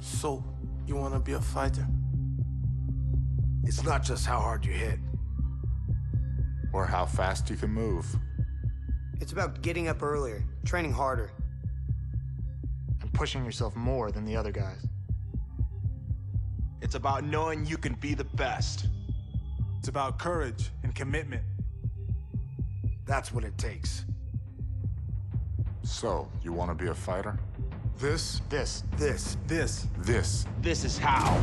So, you wanna be a fighter? It's not just how hard you hit. Or how fast you can move. It's about getting up earlier, training harder. And pushing yourself more than the other guys. It's about knowing you can be the best. It's about courage and commitment. That's what it takes. So, you want to be a fighter? This, This. this, This. This. This is how.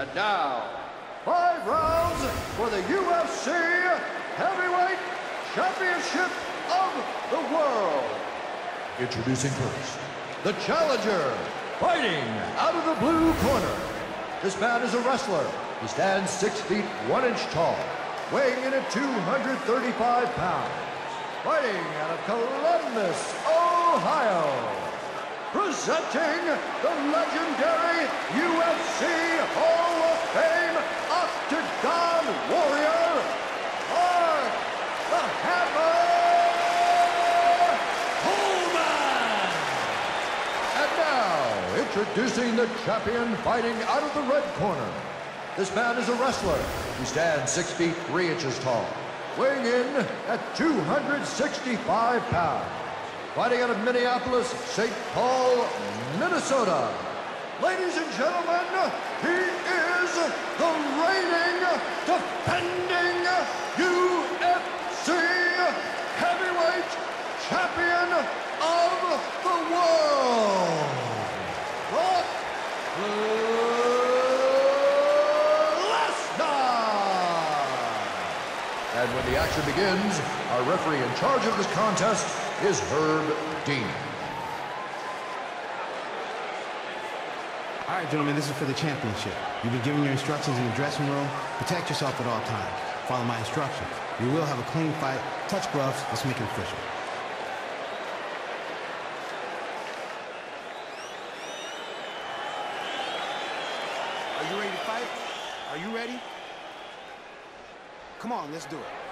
And now, five rounds for the UFC Heavyweight Championship of the World. Introducing first, the challenger, fighting out of the blue corner. This man is a wrestler. He stands six feet one inch tall, weighing in at 235 pounds. Fighting out of Columbus, Ohio presenting the legendary UFC Hall of Fame Octagon Warrior, Mark the Hammer Coleman! And now, introducing the champion fighting out of the red corner. This man is a wrestler. He stands six feet three inches tall, weighing in at 265 pounds fighting out of Minneapolis, St. Paul, Minnesota. Ladies and gentlemen, he is the reigning, defending UFC heavyweight champion of the world, Brock Lesnar. And when the action begins, our referee in charge of this contest is Herb Dean. All right, gentlemen, this is for the championship. You've been given your instructions in the dressing room. Protect yourself at all times. Follow my instructions. We will have a clean fight. Touch gloves. Let's make it official. Are you ready to fight? Are you ready? Come on, let's do it.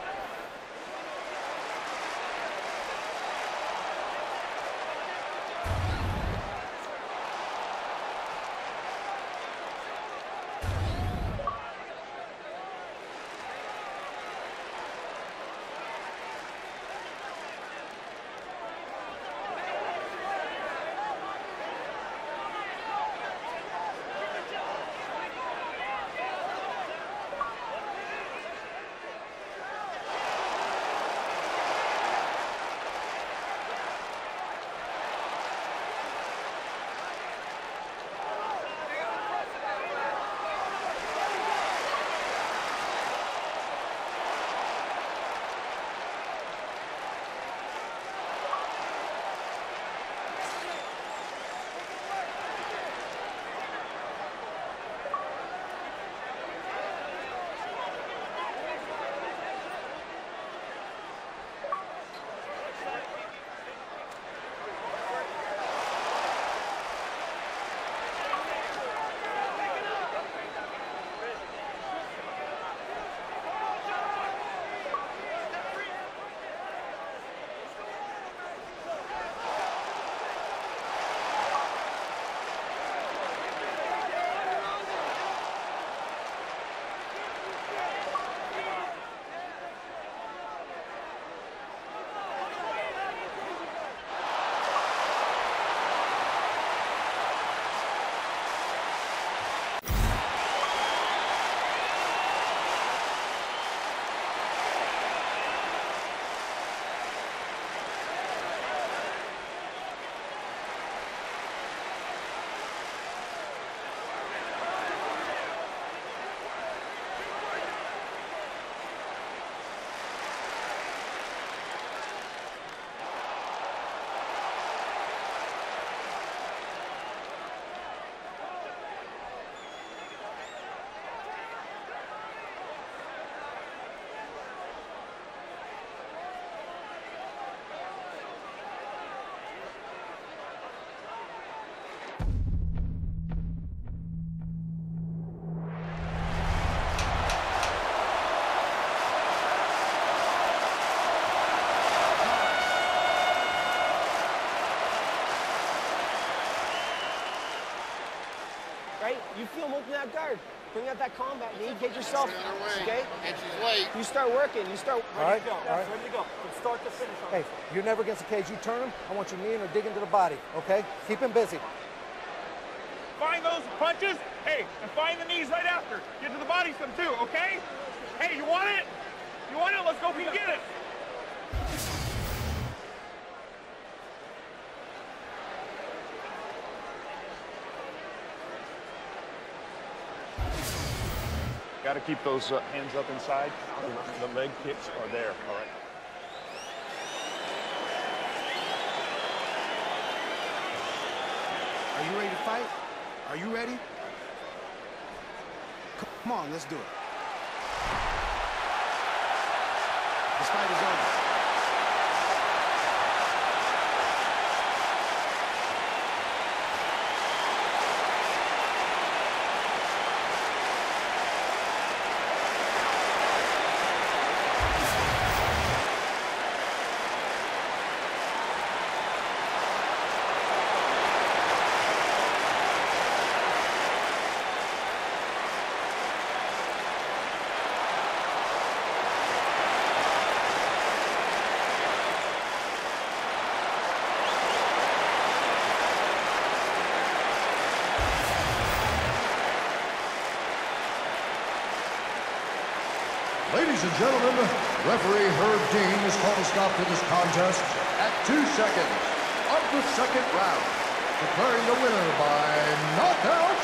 You feel him open that guard. Bring out that combat knee. Get yourself. Okay. And she's late. You start working. You start. All right, Ready to go. all right. Ready to go. From start to finish. Hey, you're never against the cage. You turn him. I want your knee in or dig into the body. Okay? Keep him busy. Find those punches. Hey, and find the knees right after. Get to the body some too, okay? Hey, you want it? You want it? Let's go get it. Got to keep those uh, hands up inside. The, leg kicks are there, all right? Are you ready to fight? Are you ready? Come on, let's do it. This fight is over. Ladies and gentlemen, referee Herb Dean has called a stop to this contest at two seconds of the second round, declaring the winner by knockout